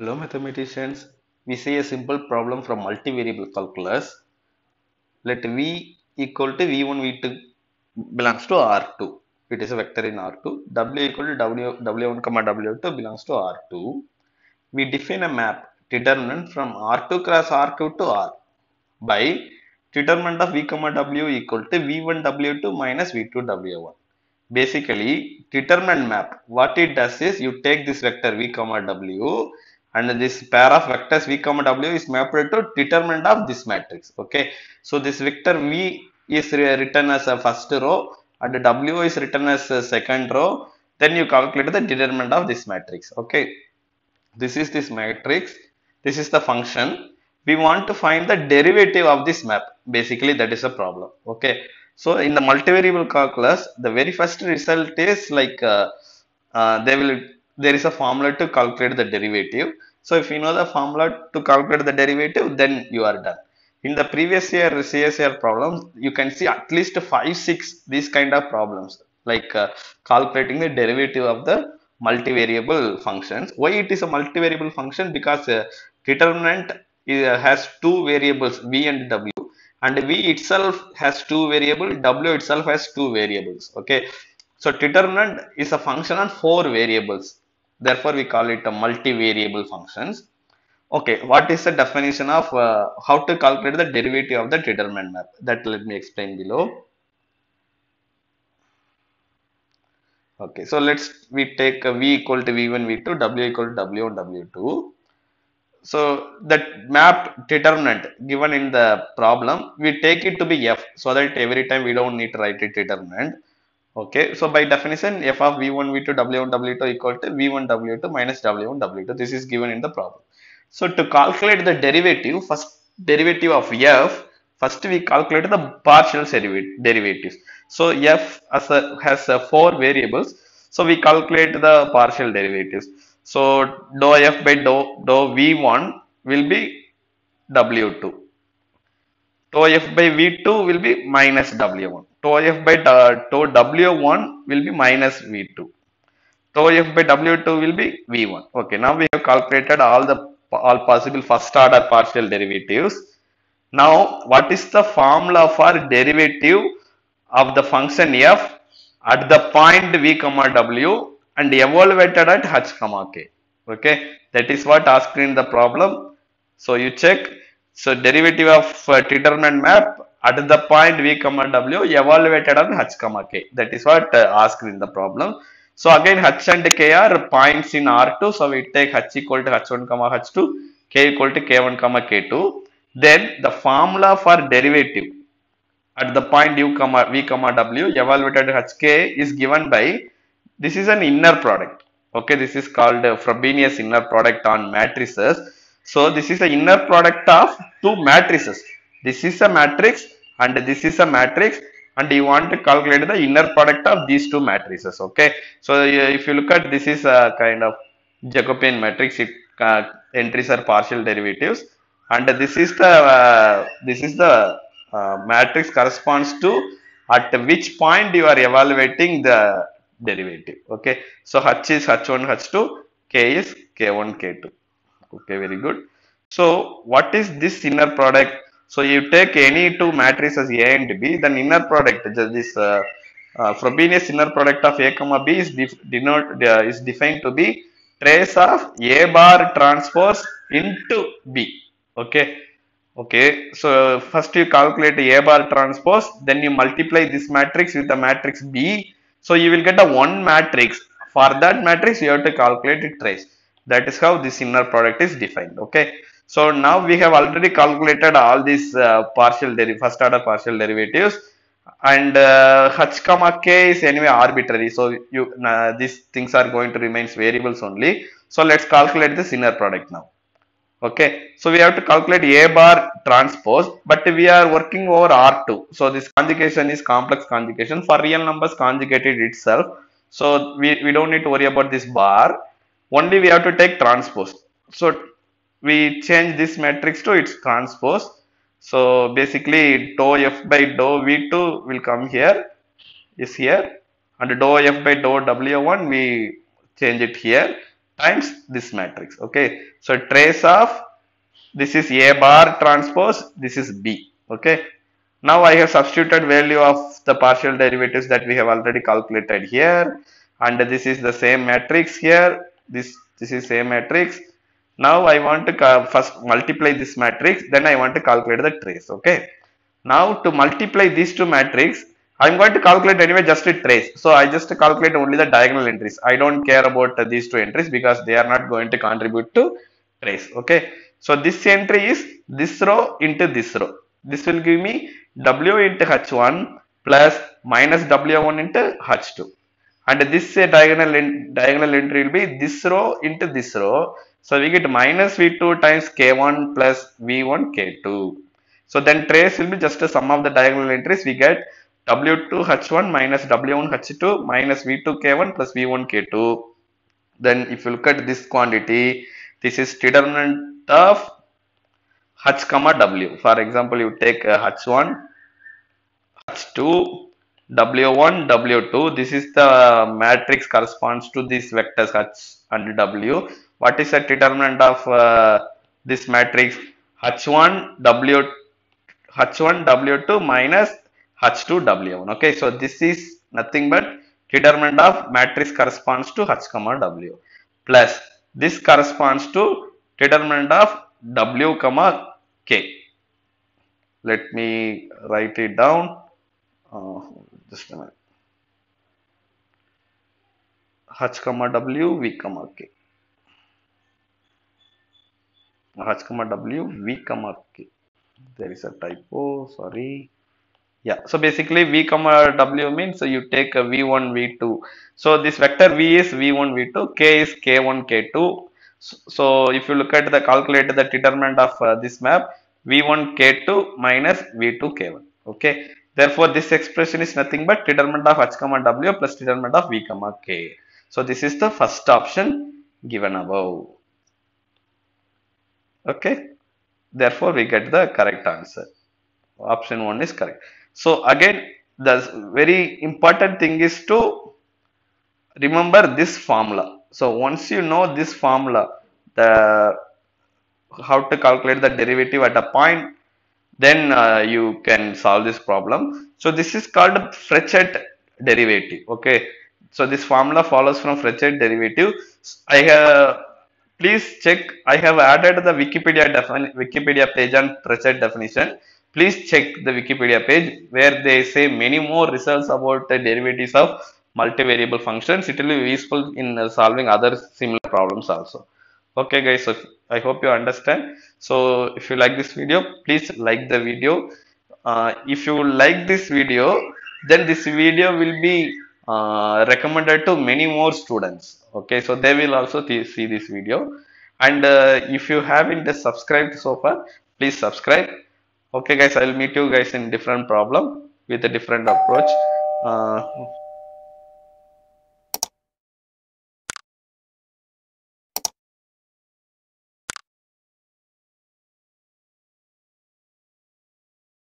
Hello mathematicians, we see a simple problem from multivariable calculus. Let V equal to V1, V2 belongs to R2. It is a vector in R2. W equal to W, W1, comma W2 belongs to R2. We define a map determinant from R2 cross R2 to R by determinant of V, comma W equal to V1 W2 minus V2 W1. Basically, determinant map, what it does is you take this vector V, comma W and this pair of vectors v comma w is mapped to determinant of this matrix okay? So this vector v is written as a first row and w is written as a second row. Then you calculate the determinant of this matrix okay? This is this matrix. This is the function. We want to find the derivative of this map. Basically that is a problem okay? So in the multivariable calculus the very first result is like uh, uh, they will there is a formula to calculate the derivative. So if you know the formula to calculate the derivative, then you are done. In the previous year CSIR problems, you can see at least five, six these kind of problems like uh, calculating the derivative of the multivariable functions. Why it is a multivariable function? Because uh, determinant has two variables v and w and v itself has two variables, w itself has two variables. Okay, so determinant is a function on four variables Therefore, we call it a multivariable functions. Okay, what is the definition of uh, how to calculate the derivative of the determinant map? That let me explain below. Okay, so let's we take a v equal to v1, v2, w equal to w1, w2. So that map determinant given in the problem, we take it to be f so that every time we don't need to write it determinant. Okay, so by definition, f of v1, v2, w1, w2 equal to v1, w2 minus w1, w2. This is given in the problem. So to calculate the derivative, first derivative of f, first we calculate the partial derivatives. So f as a, has a four variables. So we calculate the partial derivatives. So dou f by dou, dou v1 will be w2. Dou f by v2 will be minus w1 dou f by uh, dou w1 will be minus v2 dou f by w2 will be v1 okay now we have calculated all the all possible first order partial derivatives. Now what is the formula for derivative of the function f at the point v comma w and evaluated at h comma k? Okay that is what asked in the problem. So you check so derivative of uh, determinant map at the point v comma w evaluated on h comma k. That is what uh, asked in the problem. So again h and k are points in r2 so we take h equal to h1 comma h2 k equal to k1 comma k2 then the formula for derivative at the point u comma v comma w evaluated hk is given by this is an inner product. Okay this is called uh, Frobenius inner product on matrices so this is the inner product of two matrices. This is a matrix and this is a matrix and you want to calculate the inner product of these two matrices okay? So if you look at this is a kind of jacobian matrix uh, entries are partial derivatives and this is the uh, this is the uh, matrix corresponds to at which point you are evaluating the derivative okay? So h is h1 h2 k is k1 k2 okay very good so what is this inner product so you take any two matrices A and B, then inner product, this uh, uh, Frobenius inner product of A comma B is, denote, uh, is defined to be trace of A bar transpose into B. Okay. Okay. So first you calculate A bar transpose, then you multiply this matrix with the matrix B. So you will get a one matrix. For that matrix, you have to calculate a trace. That is how this inner product is defined. Okay. So now we have already calculated all these uh, partial first order partial derivatives and uh, h comma k is anyway arbitrary. So you uh, these things are going to remain variables only. So let's calculate this inner product now. Okay, so we have to calculate a bar transpose, but we are working over R2. So this conjugation is complex conjugation for real numbers conjugated itself. So we, we don't need to worry about this bar. Only we have to take transpose. So we change this matrix to its transpose. So basically dou f by dou v2 will come here, is here. And dou f by dou w1 we change it here times this matrix okay? So trace of this is a bar transpose this is b okay? Now i have substituted value of the partial derivatives that we have already calculated here. And this is the same matrix here this this is same matrix now i want to first multiply this matrix then i want to calculate the trace okay now to multiply these two matrix I'm going to calculate anyway just a trace. So I just calculate only the diagonal entries. I don't care about these two entries because they are not going to contribute to trace. Okay. So this entry is this row into this row. This will give me W into H1 plus minus W1 into H2. And this uh, diagonal, diagonal entry will be this row into this row. So we get minus V2 times K1 plus V1 K2. So then trace will be just a sum of the diagonal entries. We get W2 H1 minus W1 H2 minus V2 K1 plus V1 K2. Then if you look at this quantity, this is determinant of H comma W. For example, you take H1, H2, W1, W2. This is the matrix corresponds to these vectors H and W. What is the determinant of uh, this matrix? H1, W, H1, W2 minus H2 W1. Okay, so this is nothing but determinant of matrix corresponds to H comma W plus this corresponds to determinant of W comma K. Let me write it down. Uh, just a minute. H comma W, V comma K. H comma W, V comma K. There is a typo, sorry yeah so basically v comma w means so you take a v1 v2 so this vector v is v1 v2 k is k1 k2 so if you look at the calculate the determinant of uh, this map v1 k2 minus v2 k1 okay therefore this expression is nothing but determinant of h comma w plus determinant of v comma k. So this is the first option given above. Okay? Therefore we get the correct answer. Option 1 is correct. So again, the very important thing is to remember this formula. So once you know this formula, the how to calculate the derivative at a point, then uh, you can solve this problem. So this is called Frechet derivative. Okay. So this formula follows from Frechet derivative. I have please check. I have added the Wikipedia Wikipedia page on Frechet definition please check the Wikipedia page where they say many more results about the derivatives of multivariable functions. It will be useful in uh, solving other similar problems also. Okay guys, so I hope you understand. So if you like this video, please like the video. Uh, if you like this video, then this video will be uh, recommended to many more students. Okay, so they will also see this video. And uh, if you haven't subscribed so far, please subscribe okay guys i will meet you guys in different problem with a different approach uh,